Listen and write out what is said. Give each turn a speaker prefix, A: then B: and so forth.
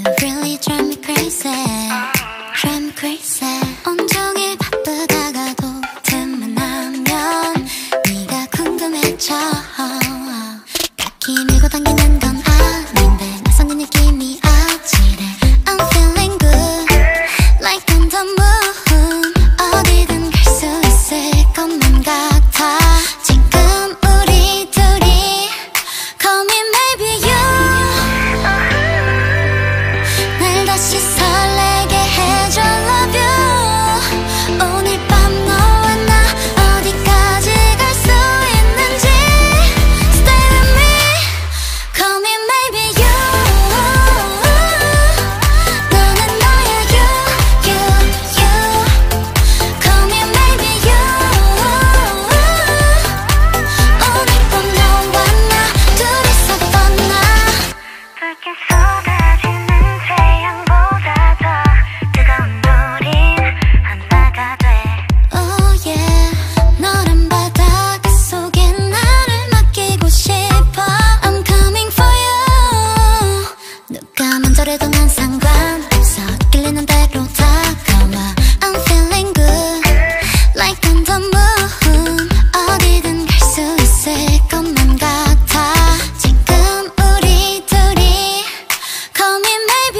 A: You really drive me crazy, drive me crazy. 온종일 maybe